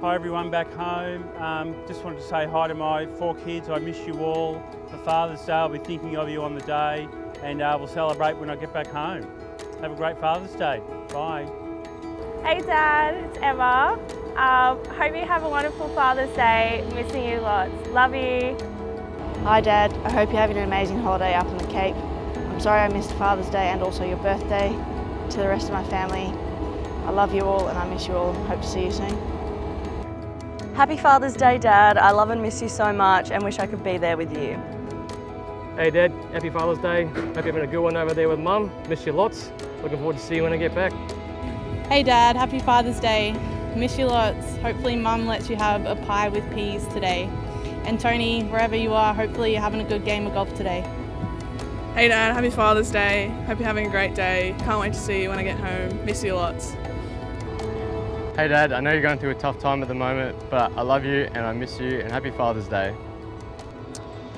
Hi everyone back home. Um, just wanted to say hi to my four kids. I miss you all. For Father's Day, I'll be thinking of you on the day and uh, we'll celebrate when I get back home. Have a great Father's Day. Bye. Hey Dad, it's Emma. Um, hope you have a wonderful Father's Day. Missing you lots. Love you. Hi Dad, I hope you're having an amazing holiday up on the Cape. I'm sorry I missed Father's Day and also your birthday. To the rest of my family, I love you all and I miss you all. Hope to see you soon. Happy Father's Day, Dad. I love and miss you so much and wish I could be there with you. Hey Dad, happy Father's Day. Hope you're having a good one over there with Mum. Miss you lots. Looking forward to see you when I get back. Hey Dad, happy Father's Day. Miss you lots. Hopefully Mum lets you have a pie with peas today. And Tony, wherever you are, hopefully you're having a good game of golf today. Hey Dad, happy Father's Day. Hope you're having a great day. Can't wait to see you when I get home. Miss you lots. Hey Dad, I know you're going through a tough time at the moment, but I love you and I miss you and happy Father's Day.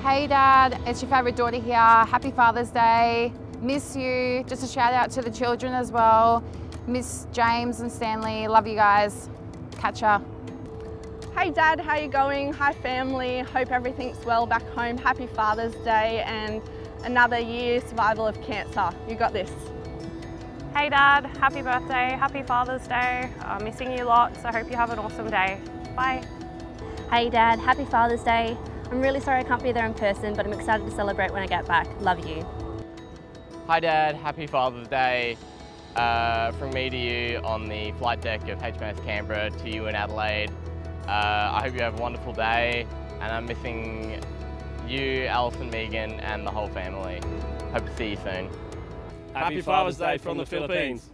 Hey Dad, it's your favourite daughter here. Happy Father's Day. Miss you. Just a shout out to the children as well. Miss James and Stanley. Love you guys. Catch ya. Hey Dad, how you going? Hi family. Hope everything's well back home. Happy Father's Day and another year survival of cancer. You got this. Hey Dad, happy birthday, happy Father's Day. I'm missing you lots. I hope you have an awesome day. Bye. Hey Dad, happy Father's Day. I'm really sorry I can't be there in person, but I'm excited to celebrate when I get back. Love you. Hi Dad, happy Father's Day. Uh, from me to you on the flight deck of HMAS Canberra to you in Adelaide. Uh, I hope you have a wonderful day and I'm missing you, Alison, Megan and the whole family. Hope to see you soon. Happy Father's Day from the Philippines.